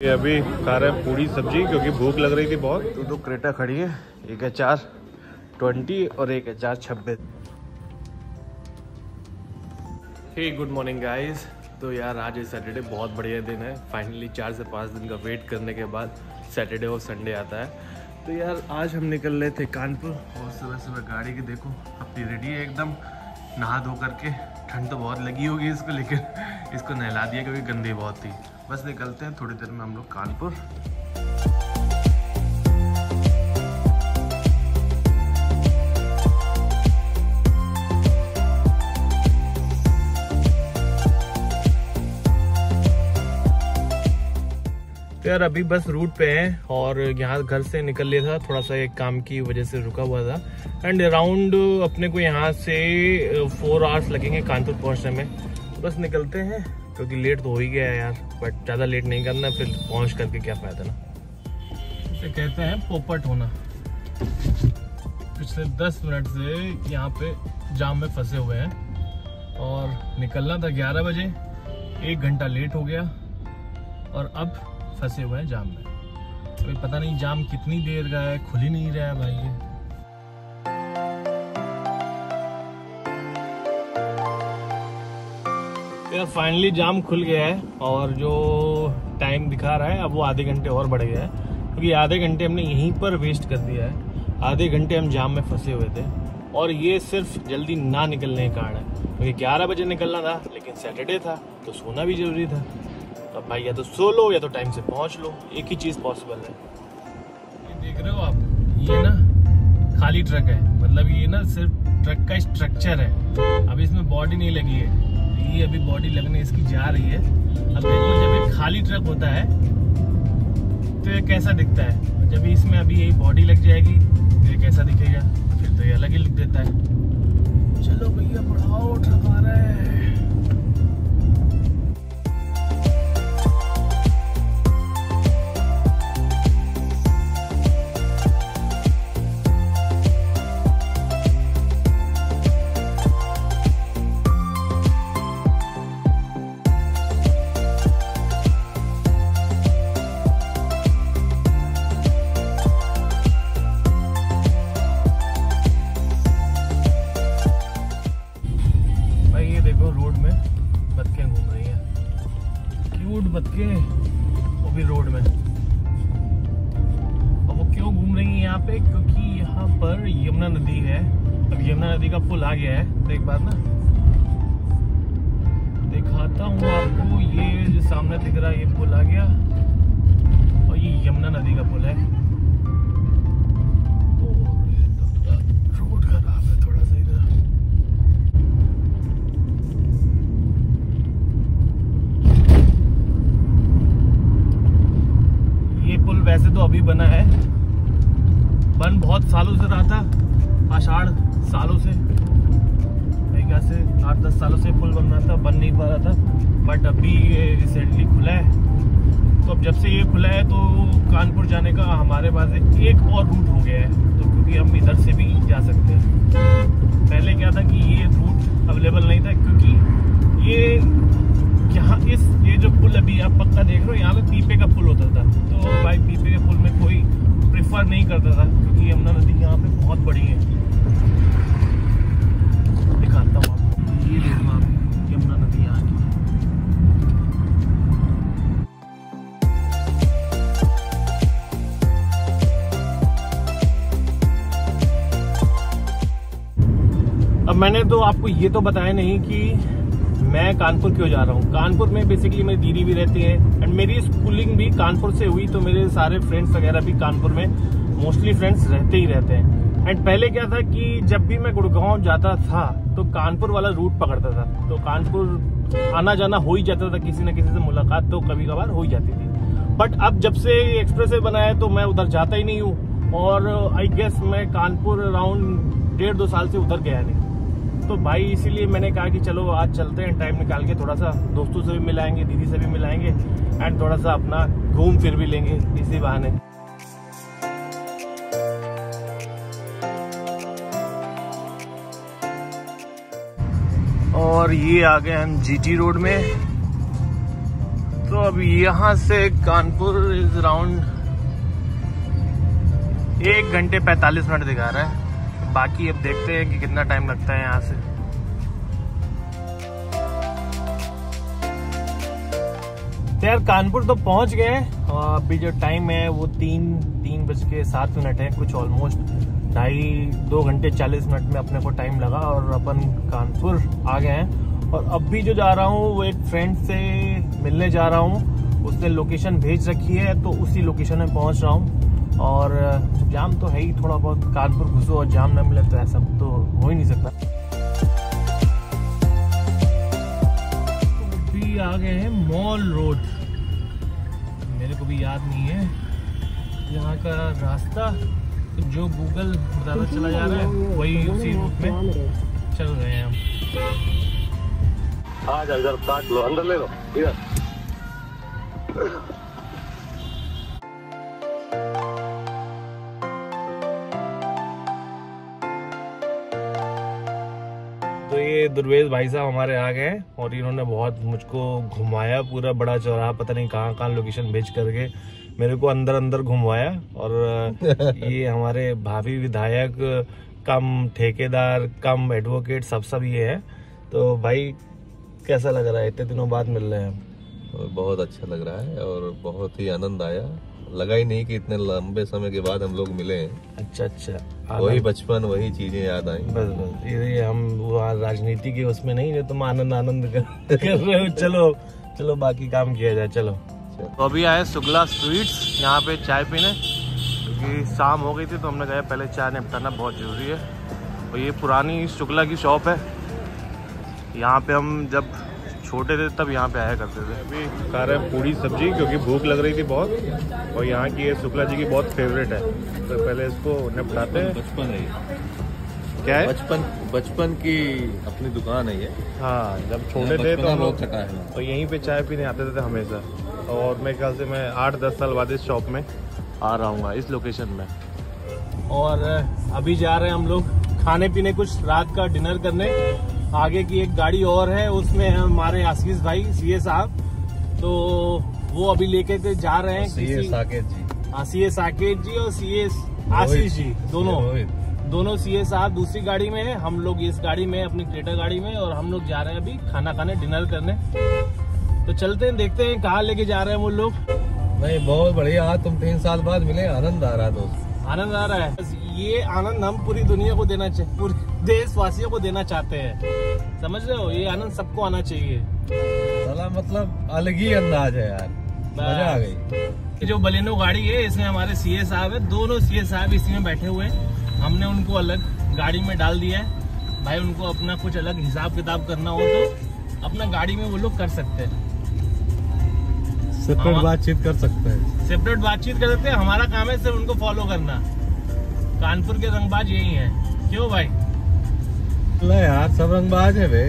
ये अभी खा रहे हैं पूरी सब्ज़ी क्योंकि भूख लग रही थी बहुत। तो दो क्रेटा खड़ी है एक है चार ट्वेंटी और एक है चार छब्बीस। हे गुड मॉर्निंग गाइस तो यार आज सैटरडे बहुत बढ़िया दिन है। फाइनली चार से पाँच दिन का वेट करने के बाद सैटरडे और संडे आता है। तो यार आज हम निकल रहे थे कानपुर। और सुबह सुबह गाड़ी की देखो अपनी रेडी है एकदम। नहा धो करके, ठंड तो बहुत लगी होगी इसको, लेकिन इसको नहला दिया क्योंकि गंदी बहुत थी। बस निकलते हैं, थोड़ी देर में हम लोग कानपुर। तो यार, अभी बस रूट पे हैं और यहाँ घर से निकल लिया था, थोड़ा सा एक काम की वजह से रुका हुआ था। एंड अराउंड अपने को यहाँ से फोर आवर्स लगेंगे कानपुर पहुँचने में। बस निकलते हैं, क्योंकि लेट तो हो ही गया है यार बट ज़्यादा लेट नहीं करना, फिर पहुँच करके क्या फ़ायदा ना। इसे कहते हैं पोपट होना। पिछले दस मिनट से यहाँ पे जाम में फंसे हुए हैं और निकलना था ग्यारह बजे, एक घंटा लेट हो गया। और अब फंसे हुए हैं जाम में। अभी पता नहीं जाम कितनी देर का है, खुल ही नहीं रहा है भाई ये। फाइनली जाम खुल गया है और जो टाइम दिखा रहा है, अब वो आधे घंटे और बढ़ गया है। क्योंकि आधे घंटे हमने यहीं पर वेस्ट कर दिया है। आधे घंटे हम जाम में फंसे हुए थे। और ये सिर्फ़ जल्दी ना निकलने के कारण है। क्योंकि ग्यारह बजे निकलना था, लेकिन सैटरडे था तो सोना भी ज़रूरी था। तो भाई या तो सो लो या तो टाइम से पहुँच लो। एक ही चीज़ पॉसिबल है। ये देख रहे हो आप? ये ना खाली ट्रक है। मतलब ये ना सिर्फ़ ट्रक का स्ट्रक्चर है। अब इसमें बॉडी नहीं लगी है। ये अभी बॉडी लगने इसकी जा रही है। अब देखो जब ये खाली ट्रक होता है तो ये कैसा दिखता है? जब इसमें अभी यही बॉडी लग जाएगी तो ये कैसा दिखेगा? फिर तो ये अलग ही लुक देता है। चलो भैया बढ़ाओ ट्रक आ रहा है। यमुना नदी है। अब यमुना नदी का पुल आ गया है। तो एक बार ना। दिखाता हूँ आपको, ये जो सामने दिख रहा है, ये पुल आ गया। और ये यमुना नदी का पुल है। तो वैसे तो अभी बना है। बन बहुत सालों से रहा था। आषाढ़ सालों से ख्याल से आठ दस सालों से पुल बन रहा था, बन नहीं पा रहा था बट अभी ये रिसेंटली खुला है। तो अब जब से ये खुला है तो कानपुर जाने का हमारे पास एक और रूट हो गया है। तो क्योंकि हम इधर से भी जा सकते हैं। पहले क्या था कि ये रूट अवेलेबल नहीं था, क्योंकि ये यहाँ इस, ये जो पुल अभी आप पक्का देख रहे हो, यहाँ पे पीपे का पुल होता था। तो भाई पीपे के पुल में कोई प्रेफर नहीं करता था। यमुना नदी यहाँ पे बहुत बड़ी है। दिखाता हूँ आपको। ये देखो आप, यमुना नदी यहाँ की। अब मैंने तो आपको ये तो बताया नहीं कि मैं कानपुर क्यों जा रहा हूँ। कानपुर में बेसिकली मेरी दीदी भी रहती है एंड मेरी स्कूलिंग भी कानपुर से हुई तो मेरे सारे फ्रेंड्स वगैरह भी कानपुर में। मोस्टली फ्रेंड्स रहते ही रहते हैं। एंड पहले क्या था कि जब भी मैं गुड़गांव जाता था तो कानपुर वाला रूट पकड़ता था। तो कानपुर आना जाना हो ही जाता था, किसी न किसी से मुलाकात तो कभी कभार हो ही जाती थी। बट अब जब से एक्सप्रेस वे बना है तो मैं उधर जाता ही नहीं हूँ। और आई गेस मैं कानपुर अराउंड डेढ़ दो साल से उधर गया नहीं। तो भाई इसीलिए मैंने कहा कि चलो आज चलते हैं टाइम निकाल के थोड़ा सा दोस्तों से भी मिलाएँगे, दीदी से भी मिलाएँगे एंड थोड़ा सा अपना घूम फिर भी लेंगे, इसी बहाने। और ये आ गए हम जीटी रोड में। तो अब यहाँ से कानपुर इज़ अराउंड एक घंटे पैतालीस मिनट दिखा रहा है। बाकी अब देखते हैं कि कितना टाइम लगता है यहाँ से। तो यार कानपुर तो पहुँच गए। और अभी जो टाइम है वो तीन तीन बज के सात मिनट है, कुछ ऑलमोस्ट ढाई, दो घंटे, चालीस मिनट में अपने को टाइम लगा और अपन कानपुर आ गए हैं। और अब भी जो जा रहा हूँ, वो एक फ्रेंड से मिलने जा रहा हूँ। उसने लोकेशन भेज रखी है तो उसी लोकेशन में पहुँच रहा हूँ। और, जाम तो है ही थोड़ा बहुत, कानपुर घुसो और जाम ना मिले तो ऐसा तो हो ही नहीं सकता। अभी आ गए हैं मॉल रोड। मेरे को भी याद नहीं है। यहाँ का रास्ता जो गूगल बताता चला जा रहा है वही उसी रूट में चल रहे हैं हम। आ जा इधर काट लो अंदर ले लो इधर। तो ये दुर्वेश भाई साहब हमारे आ गए और इन्होंने बहुत मुझको घुमाया पूरा बड़ा चौराहा पता नहीं कहाँ कहाँ लोकेशन भेज करके। मेरे को अंदर अंदर घुमवाया और ये हमारे भावी विधायक कम ठेकेदार कम एडवोकेट सब सब ये है। तो भाई कैसा लग रहा है? इतने दिनों बाद मिल रहे हैं बहुत अच्छा लग रहा है और बहुत ही आनंद आया। लगा ही नहीं कि इतने लंबे समय के बाद हम लोग मिले हैं। अच्छा अच्छा। वही बचपन वही चीज़ें याद आई। बस बस। ये हम वो राजनीति के उसमें नहीं जो तुम आनंद आनंद कर, कर रहे हो। चलो चलो बाकी काम किया जाए। चलो। तो अभी आए शुक्ला स्वीट्स यहाँ पे चाय पीने। क्योंकि शाम हो गई थी तो हमने कहा पहले चाय निपटाना बहुत ज़रूरी है। और ये पुरानी शुक्ला की शॉप है। यहाँ पे हम जब छोटे थे तब यहाँ पे आया करते थे। अभी खा रहे हैं पूरी सब्ज़ी क्योंकि भूख लग रही थी बहुत। और यहाँ की ये शुक्ला जी की बहुत फेवरेट है। तो पहले इसको निपटाते हैं। बचपन है क्या है? बचपन बचपन की अपनी दुकान है ये। हाँ जब छोटे थे तो हम लोग चटा है। तो यहीं पे चाय पीने आते थे हमेशा। और मेरे ख्याल से मैं आठ दस साल बाद इस शॉप में आ रहा हूँ इस लोकेशन में। और अभी जा रहे हैं हम लोग खाने पीने कुछ रात का डिनर करने। आगे की एक गाड़ी और है उसमें हमारे आशीष भाई सीए साहब। तो वो अभी लेके के जा रहे हैं सी किसी साकेत जी। सी एस साकेत जी और सीए आशीष जी दोनों। दोनों सीए साहब दूसरी गाड़ी में है। हम लोग इस गाड़ी में अपनी क्रेटा गाड़ी में और हम लोग जा रहे हैं अभी खाना खाने डिनर करने। तो चलते हैं देखते हैं कहाँ लेके जा रहे हैं वो लोग। नहीं बहुत बढ़िया। आज तुम तीन साल बाद मिले। आनंद आ रहा दोस्त। आनंद आ रहा है। बस ये आनंद हम पूरी दुनिया को देना चाहिए पूरे देशवासियों को देना चाहते हैं। समझ रहे हो? ये आनंद सबको आना चाहिए। साला मतलब अलग ही अंदाज है यार। मज़ा आ गई। जो बलेनो गाड़ी है इसमें हमारे सीए साहब है। दोनों सीए साहब इसी में बैठे हुए हैं। हमने उनको अलग गाड़ी में डाल दिया है। भाई उनको अपना कुछ अलग हिसाब किताब करना हो तो अपना गाड़ी में वो लोग कर सकते हैं। सेपरेट। बातचीत कर सकते हैं। सेपरेट बातचीत कर सकते हैं। हमारा काम है सिर्फ़ उनको फॉलो करना। कानपुर के रंगबाज यही है। क्यों भाई? यार सब रंगबाज है बे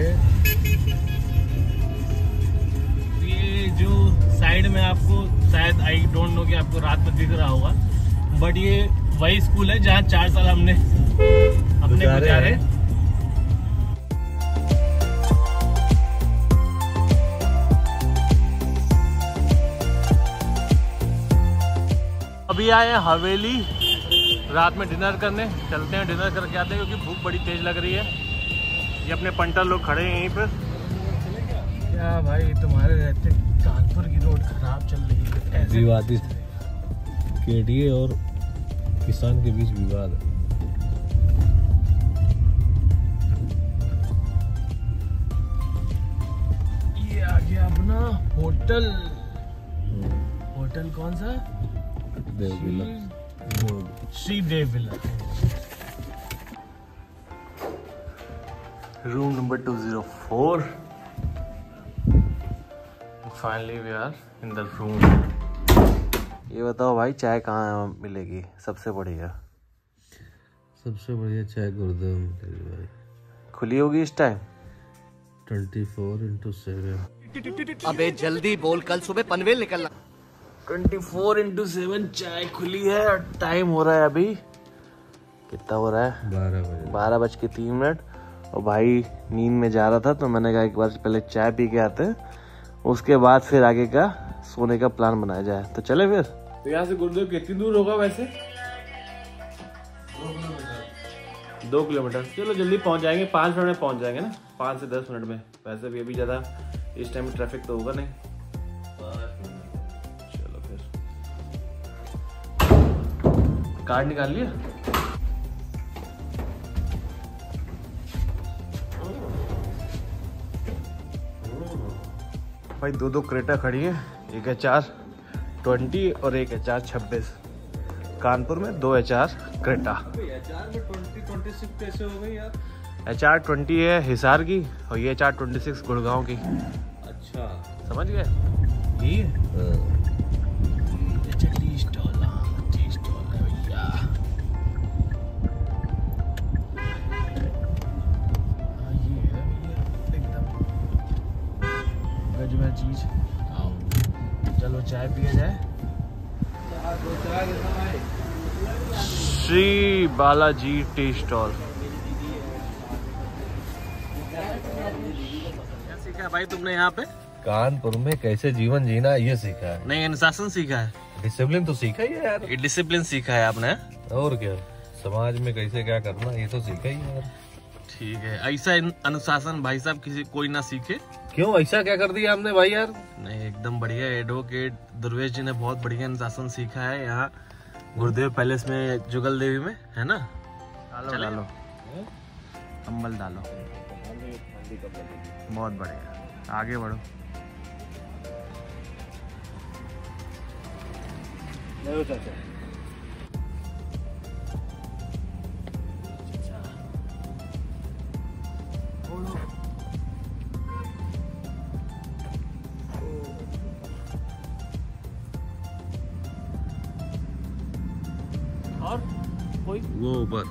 ये जो साइड में आपको शायद आई डोंट नो कि आपको रात में दिख रहा होगा बट ये वही स्कूल है जहाँ चार साल हमने अपने गुजारे अभी आए हैं हवेली। रात में डिनर करने। चलते हैं डिनर करके आते हैं क्योंकि भूख बड़ी तेज लग रही है। ये अपने पंटर लोग खड़े हैं यहीं पर। क्या भाई तुम्हारे रहते कानपुर की रोड खराब चल रही है। विवादित केडीए और किसान के बीच विवाद। है ये आ गया अपना होटल। होटल कौन सा? Dev villa room number two zero four finally we are in the room ये बताओ भाई चाय कहाँ मिलेगी? सबसे बढ़िया। सबसे बढ़िया चाय गुरुदेव मिलेगी भाई। खुली होगी इस time twenty four into seven. अबे जल्दी बोल कल सुबह पनवेल निकलना। ट्वेंटी फोर इंटू सेवन चाय खुली है और टाइम हो रहा है अभी। कितना हो रहा है? बारह बजे। बारह बज के तीन मिनट। और भाई नींद में जा रहा था तो मैंने कहा एक बार पहले चाय पी के आते हैं। उसके बाद फिर आगे का सोने का प्लान बनाया जाए। तो चले फिर। तो यहाँ से गुरुदेव कितनी दूर होगा वैसे? दो किलोमीटर। चलो जल्दी पहुँच जाएँगे। पाँच मिनट में पहुँच जाएँगे ना? पाँच से दस मिनट में। वैसे भी अभी ज़्यादा इस टाइम ट्रैफ़िक तो होगा नहीं। कार्ड निकाल लिया? भाई दो दो क्रेटा खड़ी है एक है चार ट्वेंटी और एक है चार छब्बीस। कानपुर में दो H R Creta H R twenty है हिसार की और ये H R twenty six Gurgaon की। अच्छा। समझ गए? चीज़। आओ चलो चाय पिया जाए। Shri Balaji tea stall. सीखा भाई तुमने यहाँ पे? कानपुर में कैसे जीवन जीना ये सीखा है। नहीं अनुशासन सीखा है। डिसिप्लिन तो सीखा ही है यार। डिसिप्लिन सीखा है आपने। और क्या समाज में कैसे क्या करना ये तो सीखा ही है यार। ठीक है। ऐसा अनुशासन भाई साहब किसी कोई ना सीखे। क्यों? ऐसा क्या कर दिया हमने भाई यार? नहीं एकदम बढ़िया एडवोकेट दुर्वेश जी ने बहुत बढ़िया अनुशासन सीखा है यहाँ। गुरुदेव पैलेस में जुगल देवी में है ना? डालो डालो। अम्बल डालो। बहुत बढ़िया। आगे बढ़ो। वो ऊपर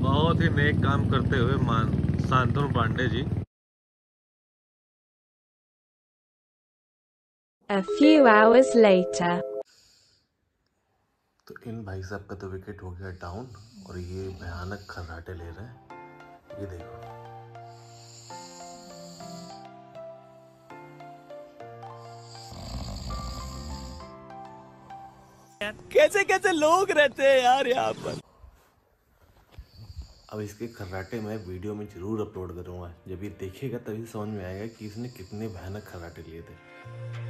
बहुत ही नेक काम करते हुए मान, Shantanu Pandey ji A few hours later. तो इन भाई साहब का तो विकेट हो गया डाउन और ये भयानक खर्राटे ले रहे हैं। ये देखो। कैसे कैसे लोग रहते हैं यार यहाँ पर? अब इसके खर्राटे मैं वीडियो में ज़रूर अपलोड करूँगा। जब ये देखेगा तभी समझ में आएगा कि इसने कितने भयानक खर्राटे लिए थे।